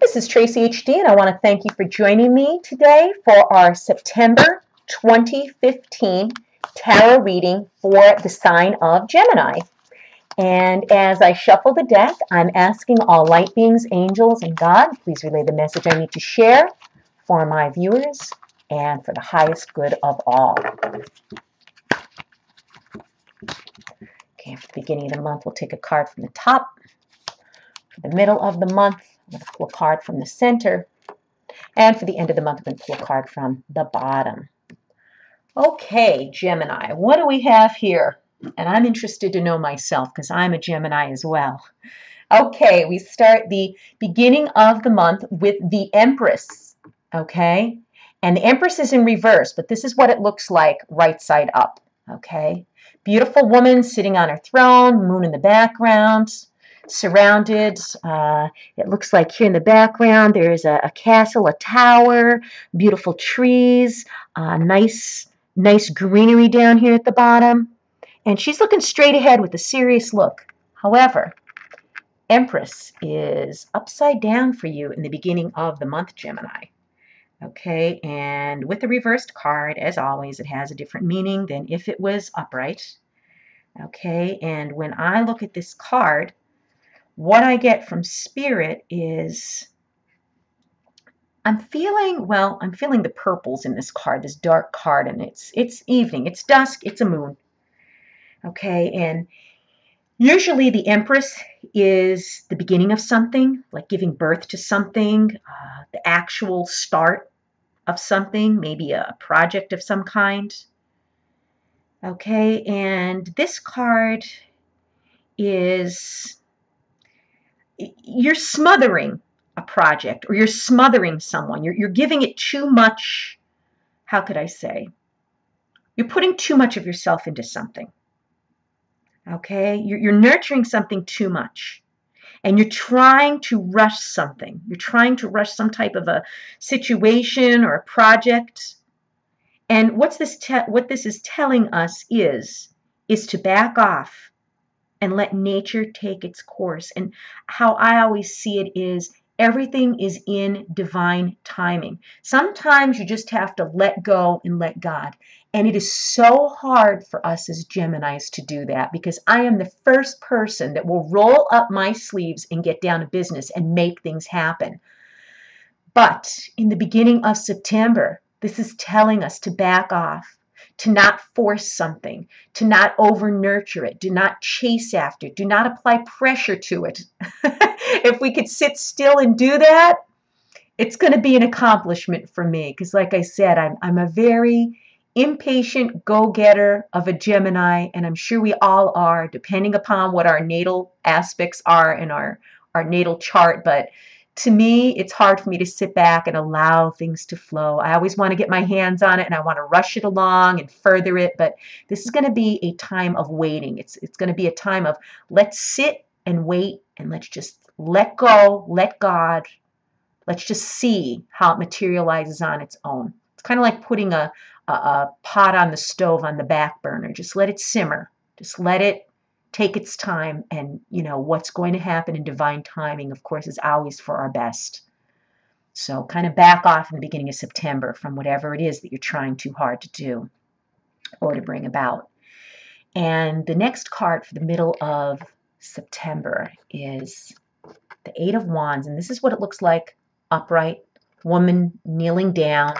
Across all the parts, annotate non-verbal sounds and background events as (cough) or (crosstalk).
This is Tracey HD, and I want to thank you for joining me today for our September 2015 tarot reading for the sign of Gemini. And as I shuffle the deck, I'm asking all light beings, angels, and God, please relay the message I need to share for my viewers and for the highest good of all. Okay, for the beginning of the month, we'll take a card from the top. For the middle of the month, I'm going to pull a card from the center. And for the end of the month, I'm going to pull a card from the bottom. Okay, Gemini, what do we have here? And I'm interested to know myself because I'm a Gemini as well. Okay, we start the beginning of the month with the Empress. Okay, and the Empress is in reverse, but this is what it looks like right side up. Okay, beautiful woman sitting on her throne, moon in the background surrounded. Uh, it looks like here in the background there's a, a castle, a tower, beautiful trees, uh, nice, nice greenery down here at the bottom. And she's looking straight ahead with a serious look. However, Empress is upside down for you in the beginning of the month, Gemini. Okay, and with the reversed card, as always, it has a different meaning than if it was upright. Okay, and when I look at this card, what I get from spirit is I'm feeling, well, I'm feeling the purples in this card, this dark card, and it's it's evening, it's dusk, it's a moon. Okay, and usually the Empress is the beginning of something, like giving birth to something, uh, the actual start of something, maybe a project of some kind. Okay, and this card is you're smothering a project or you're smothering someone. You're, you're giving it too much, how could I say? You're putting too much of yourself into something. Okay? You're, you're nurturing something too much. And you're trying to rush something. You're trying to rush some type of a situation or a project. And what's this what this is telling us is is to back off and let nature take its course. And how I always see it is everything is in divine timing. Sometimes you just have to let go and let God. And it is so hard for us as Geminis to do that because I am the first person that will roll up my sleeves and get down to business and make things happen. But in the beginning of September, this is telling us to back off, to not force something, to not over nurture it, do not chase after it, do not apply pressure to it. (laughs) if we could sit still and do that, it's going to be an accomplishment for me because, like I said, I'm, I'm a very impatient go getter of a Gemini, and I'm sure we all are, depending upon what our natal aspects are in our, our natal chart. But to me, it's hard for me to sit back and allow things to flow. I always want to get my hands on it and I want to rush it along and further it, but this is going to be a time of waiting. It's it's going to be a time of let's sit and wait and let's just let go, let God. Let's just see how it materializes on its own. It's kind of like putting a, a, a pot on the stove on the back burner. Just let it simmer. Just let it take its time and you know what's going to happen in divine timing of course is always for our best. So kind of back off in the beginning of september from whatever it is that you're trying too hard to do or to bring about. And the next card for the middle of september is the eight of wands. And this is what it looks like. Upright woman kneeling down.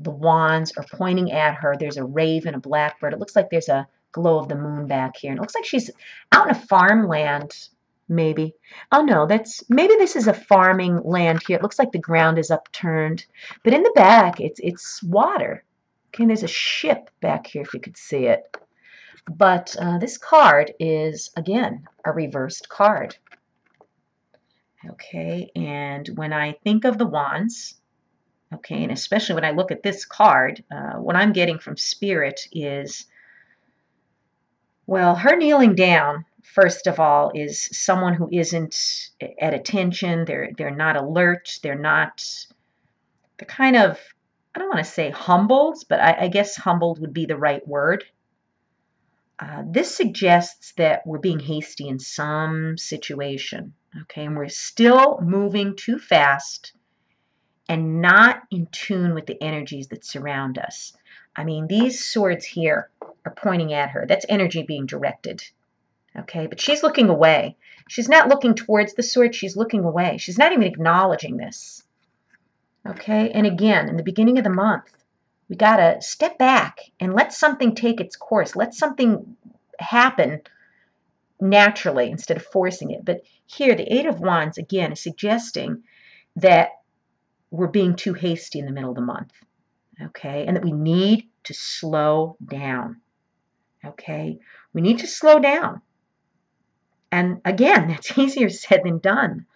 The wands are pointing at her. There's a raven a blackbird. It looks like there's a glow of the moon back here. And it looks like she's out in a farmland, maybe. Oh no, that's maybe this is a farming land here. It looks like the ground is upturned. But in the back, it's it's water. Okay, there's a ship back here if you could see it. But uh, this card is, again, a reversed card. Okay, and when I think of the wands, okay, and especially when I look at this card, uh, what I'm getting from Spirit is well, her kneeling down, first of all, is someone who isn't at attention. They're they're not alert. They're not. They're kind of. I don't want to say humbled, but I, I guess humbled would be the right word. Uh, this suggests that we're being hasty in some situation. Okay, and we're still moving too fast and not in tune with the energies that surround us. I mean, these swords here are pointing at her. That's energy being directed. Okay, but she's looking away. She's not looking towards the sword, she's looking away. She's not even acknowledging this. Okay, and again, in the beginning of the month, we got to step back and let something take its course. Let something happen naturally instead of forcing it. But here, the Eight of Wands, again, is suggesting that we're being too hasty in the middle of the month. Okay, and that we need to slow down. Okay, we need to slow down. And again, (laughs) that's easier said than done.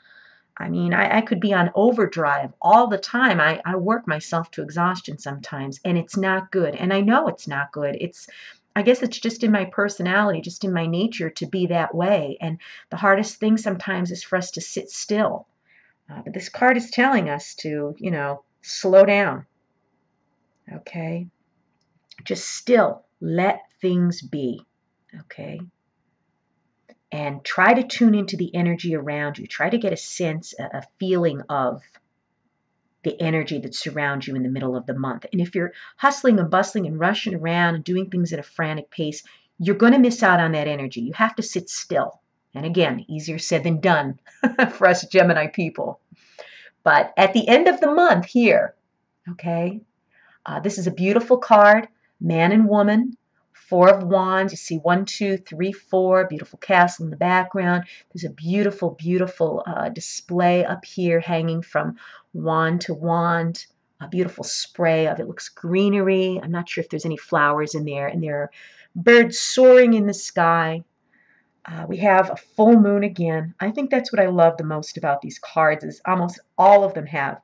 I mean, I, I, could be on overdrive all the time. I, I work myself to exhaustion sometimes, and it's not good. And I know it's not good. It's, I guess it's just in my personality, just in my nature to be that way. And the hardest thing sometimes is for us to sit still. Uh, but this card is telling us to, you know, slow down. Okay? Just still let things be. Okay? and try to tune into the energy around you. Try to get a sense, a, feeling of the energy that surrounds you in the middle of the month. And if you're hustling and bustling and rushing around and doing things at a frantic pace, you're going to miss out on that energy. You have to sit still. And again, easier said than done (laughs) for us Gemini people. But at the end of the month here, okay, uh, this is a beautiful card, man and woman. Four of Wands. You see one, two, three, four. Beautiful castle in the background. There's a beautiful, beautiful uh, display up here hanging from wand to wand. A beautiful spray of it. Looks greenery. I'm not sure if there's any flowers in there. And there are birds soaring in the sky. Uh, we have a full moon again. I think that's what I love the most about these cards is almost all of them have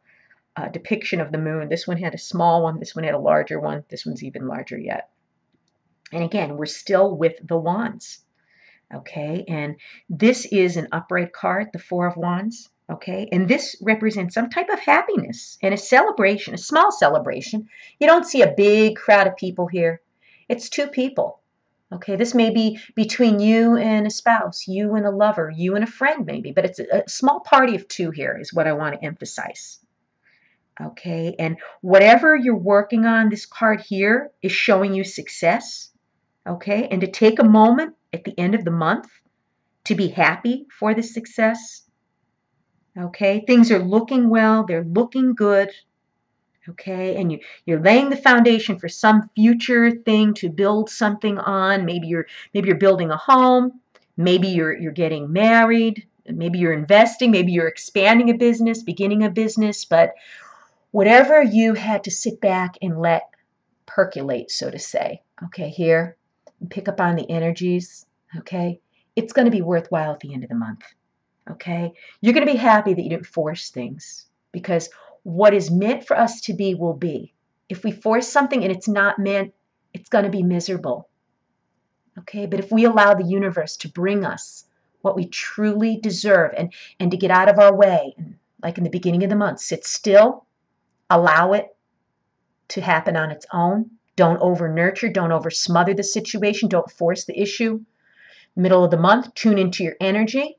a depiction of the moon. This one had a small one. This one had a larger one. This one's even larger yet. And again, we're still with the wands. Okay, and this is an upright card, the Four of Wands. Okay, and this represents some type of happiness and a celebration, a small celebration. You don't see a big crowd of people here. It's two people. Okay, this may be between you and a spouse, you and a lover, you and a friend, maybe, but it's a, small party of two here, is what I want to emphasize. Okay, and whatever you're working on, this card here is showing you success okay? And to take a moment at the end of the month to be happy for the success, okay? Things are looking well, they're looking good, okay? And you, you're laying the foundation for some future thing to build something on. Maybe you're maybe you're building a home, maybe you're you're getting married, maybe you're investing, maybe you're expanding a business, beginning a business, but whatever you had to sit back and let percolate, so to say. Okay, here, pick up on the energies, okay, it's going to be worthwhile at the end of the month. Okay? You're going to be happy that you didn't force things because what is meant for us to be will be. If we force something and it's not meant, it's going to be miserable. Okay? But if we allow the universe to bring us what we truly deserve and, and to get out of our way, like in the beginning of the month, sit still, allow it to happen on its own, don't over nurture, don't over smother the situation, don't force the issue. Middle of the month, tune into your energy.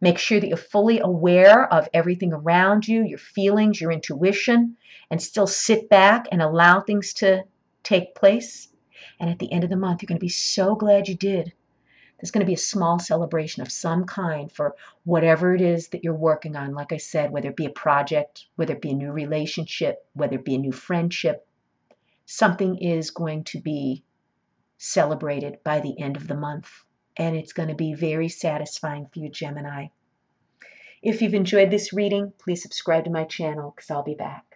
Make sure that you're fully aware of everything around you, your feelings, your intuition, and still sit back and allow things to take place. And at the end of the month, you're going to be so glad you did. There's going to be a small celebration of some kind for whatever it is that you're working on. Like I said, whether it be a project, whether it be a new relationship, whether it be a new friendship, something is going to be celebrated by the end of the month. And it's going to be very satisfying for you, Gemini. If you've enjoyed this reading, please subscribe to my channel because I'll be back.